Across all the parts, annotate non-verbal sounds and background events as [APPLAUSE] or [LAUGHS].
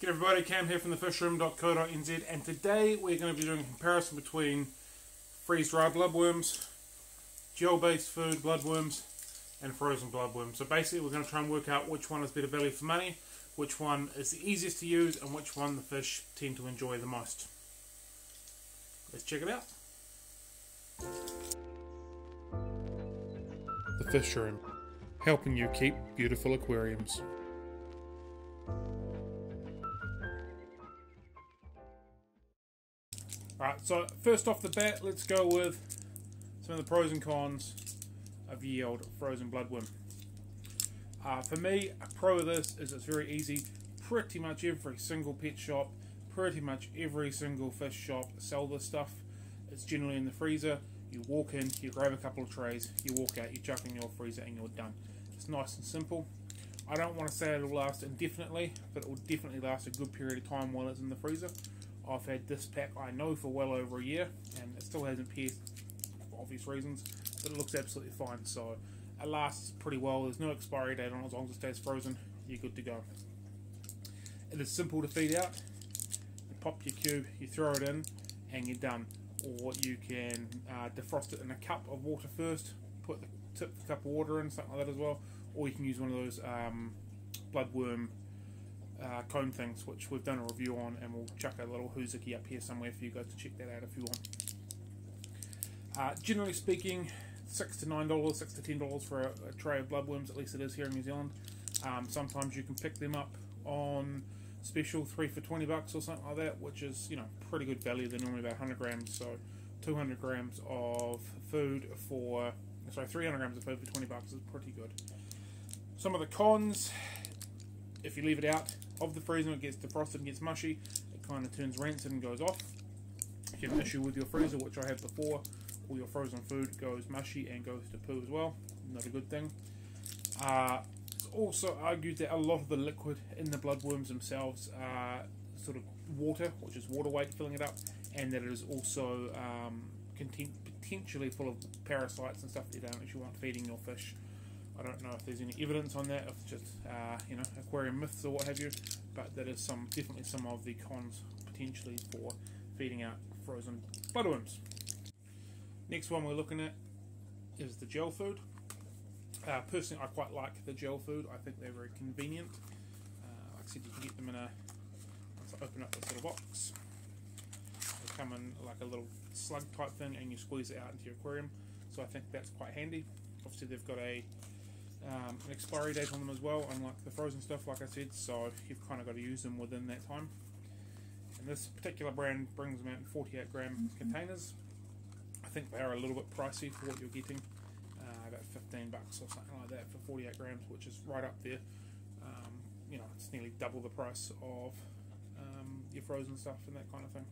Good everybody, Cam here from thefishroom.co.nz and today we're going to be doing a comparison between freeze-dried bloodworms, gel-based food bloodworms and frozen bloodworms. So basically we're going to try and work out which one is better value for money, which one is the easiest to use and which one the fish tend to enjoy the most. Let's check it out. The Fish Room, helping you keep beautiful aquariums. Alright, so first off the bat, let's go with some of the pros and cons of Yield Frozen Bloodworm. Uh, for me, a pro of this is it's very easy. Pretty much every single pet shop, pretty much every single fish shop sell this stuff. It's generally in the freezer. You walk in, you grab a couple of trays, you walk out, you chuck in your freezer and you're done. It's nice and simple. I don't want to say it'll last indefinitely, but it will definitely last a good period of time while it's in the freezer. I've had this pack, I know, for well over a year, and it still hasn't pierced for obvious reasons, but it looks absolutely fine. So it lasts pretty well. There's no expiry date on it. As long as it stays frozen, you're good to go. It is simple to feed out. You pop your cube, you throw it in, and you're done. Or you can uh, defrost it in a cup of water first, put the tip the cup of water in, something like that as well. Or you can use one of those um, bloodworm uh, cone things, which we've done a review on, and we'll chuck a little Hoosiki up here somewhere for you guys to check that out if you want. Uh, generally speaking, six to nine dollars, six to ten dollars for a, a, tray of bloodworms. At least it is here in New Zealand. Um, sometimes you can pick them up on special, three for twenty bucks or something like that, which is you know pretty good value. They're normally about 100 grams, so 200 grams of food for sorry 300 grams of food for 20 bucks is pretty good. Some of the cons, if you leave it out of the freezer, it gets defrosted and gets mushy. It kind of turns rancid and goes off. If you have an issue with your freezer, which I have before, all your frozen food goes mushy and goes to poo as well. Not a good thing. Uh, it's also argued that a lot of the liquid in the bloodworms themselves are sort of water, which is water weight filling it up, and that it is also um, potentially full of parasites and stuff that you don't actually want feeding your fish. I don't know if there's any evidence on that, if it's just uh, you know aquarium myths or what have you, but that is some definitely some of the cons potentially for feeding out frozen bloodworms. Next one we're looking at is the gel food. Uh, personally, I quite like the gel food. I think they're very convenient. Uh, like I said, you can get them in a. Once I open up this little box, they come in like a little slug type thing, and you squeeze it out into your aquarium. So I think that's quite handy. Obviously, they've got a um, an expiry date on them as well, unlike the frozen stuff, like I said, so you've kind of got to use them within that time. And this particular brand brings them out in 48 gram containers. I think they are a little bit pricey for what you're getting, uh, about 15 bucks or something like that for 48 grams, which is right up there. Um, you know, it's nearly double the price of um, your frozen stuff and that kind of thing.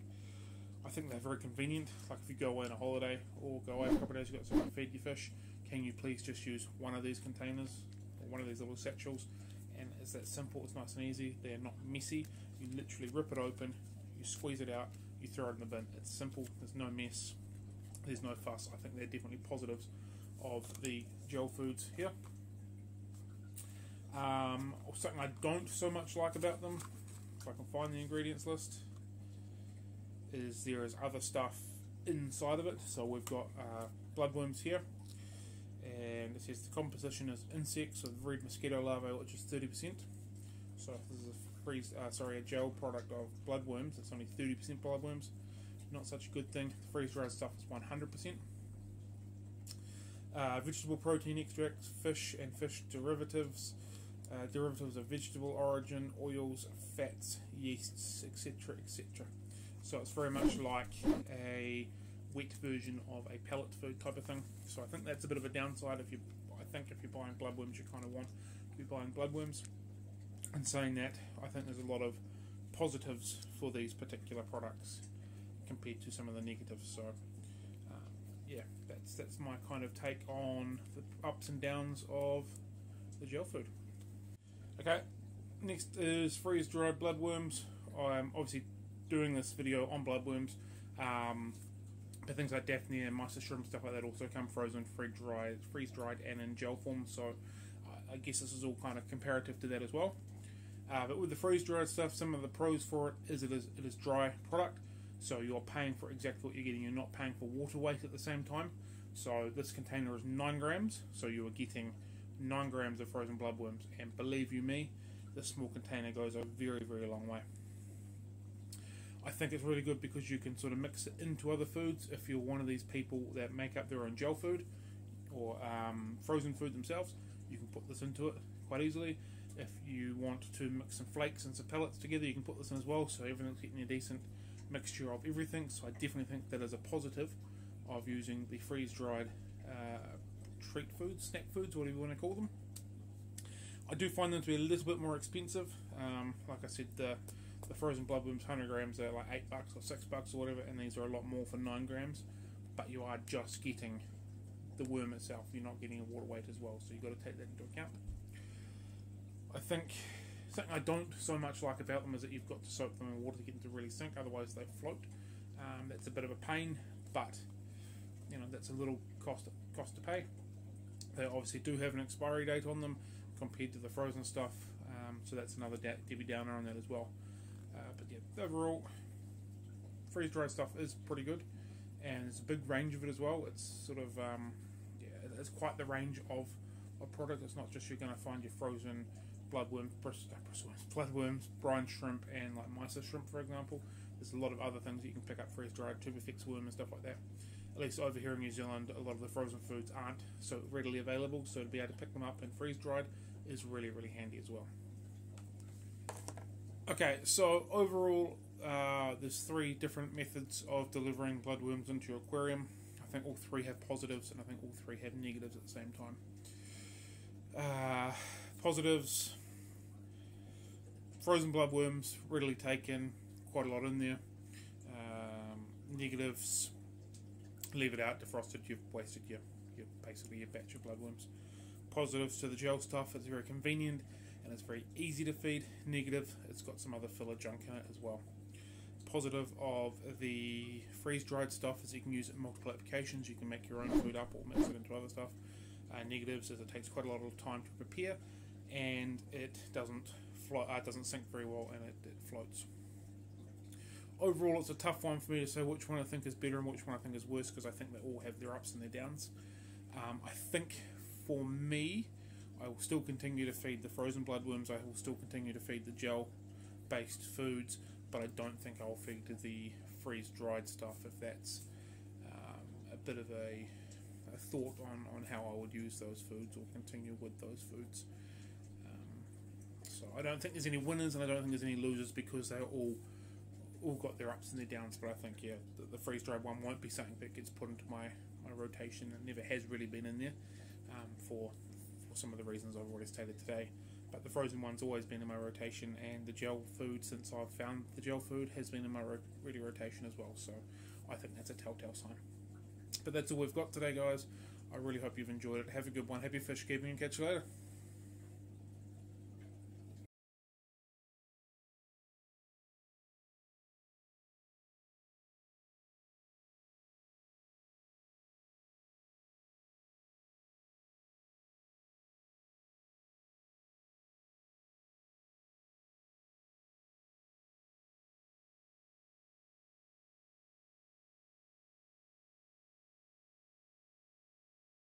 I think they're very convenient. Like if you go away on a holiday or go away for a couple of days, you've got something to feed your fish can you please just use one of these containers or one of these little satchels? And it's that simple it's nice and easy they're not messy. You literally rip it open you squeeze it out you throw it in the bin. It's simple there's no mess there's no fuss. I think they're definitely positives of the gel foods here. Um, something I don't so much like about them if I can find the ingredients list is there is other stuff inside of it. So we've got uh, bloodworms here and it says the composition is insects with red mosquito larvae, which is 30%. So if this is a freeze, uh, sorry, a gel product of bloodworms, it's only 30% bloodworms. Not such a good thing. The freeze-dried stuff is 100%. Uh, vegetable protein extracts, fish and fish derivatives, uh, derivatives of vegetable origin, oils, fats, yeasts, etc., etc. So it's very much like a wet version of a pellet food type of thing. So I think that's a bit of a downside if you, I think if you're buying bloodworms, you kind of want to be buying bloodworms. And saying that, I think there's a lot of positives for these particular products compared to some of the negatives. So uh, yeah, that's that's my kind of take on the ups and downs of the gel food. Okay, next is freeze dried bloodworms. I'm obviously doing this video on bloodworms. Um, but things like Daphnia and Mysis shrimp stuff like that also come frozen, freeze dried, freeze dried, and in gel form. So I guess this is all kind of comparative to that as well. Uh, but with the freeze dried stuff, some of the pros for it is it is it is dry product, so you're paying for exactly what you're getting. You're not paying for water weight at the same time. So this container is nine grams, so you are getting nine grams of frozen bloodworms, and believe you me, this small container goes a very very long way. I think it's really good because you can sort of mix it into other foods. If you're one of these people that make up their own gel food or um, frozen food themselves, you can put this into it quite easily. If you want to mix some flakes and some pellets together, you can put this in as well. So everything's getting a decent mixture of everything. So I definitely think that is a positive of using the freeze dried uh, treat foods, snack foods, whatever you want to call them. I do find them to be a little bit more expensive. Um, like I said, the the frozen bloodworms 100 grams are like 8 bucks or 6 bucks or whatever, and these are a lot more for 9 grams. But you are just getting the worm itself, you're not getting a water weight as well, so you've got to take that into account. I think something I don't so much like about them is that you've got to soak them in water to get them to really sink, otherwise they float. Um, that's a bit of a pain, but you know that's a little cost cost to pay. They obviously do have an expiry date on them compared to the frozen stuff, um, so that's another Debbie Downer on that as well. Uh, but yeah, overall, freeze dried stuff is pretty good, and there's a big range of it as well. It's sort of um, yeah, it's quite the range of a product. It's not just you're going to find your frozen bloodworms, uh, [LAUGHS] bloodworms, brine shrimp, and like mysis shrimp, for example. There's a lot of other things you can pick up freeze dried, tubifex worm and stuff like that. At least over here in New Zealand, a lot of the frozen foods aren't so readily available, so to be able to pick them up and freeze dried is really, really handy as well. Okay, so overall, uh, there's three different methods of delivering bloodworms into your aquarium. I think all three have positives, and I think all three have negatives at the same time. Uh, positives frozen bloodworms, readily taken, quite a lot in there. Um, negatives leave it out, defrosted, you've wasted your, your basically your batch of bloodworms. Positives to the gel stuff, it's very convenient and it's very easy to feed. Negative, it's got some other filler junk in it as well. Positive of the freeze dried stuff is you can use it in multiple applications. You can make your own food up or mix it into other stuff. Uh, negatives is it takes quite a lot of time to prepare and it doesn't float, uh, doesn't sink very well and it, it floats overall, it's a tough one for me to say which one I think is better and which one I think is worse because I think they all have their ups and their downs. Um, I think for me, I will still continue to feed the frozen bloodworms. I will still continue to feed the gel-based foods, but I don't think I'll feed the freeze-dried stuff if that's um, a bit of a, a, thought on, on how I would use those foods or continue with those foods. Um, so I don't think there's any winners and I don't think there's any losers because they're all all got their ups and their downs. But I think yeah, the, the freeze-dried one won't be something that gets put into my, my rotation. It never has really been in there um, for some of the reasons I've already stated today. But the frozen one's always been in my rotation, and the gel food, since I've found the gel food, has been in my ro- ready rotation as well. So I think that's a telltale sign. But that's all we've got today, guys. I really hope you've enjoyed it. Have a good one. Happy fish keeping, and catch you later.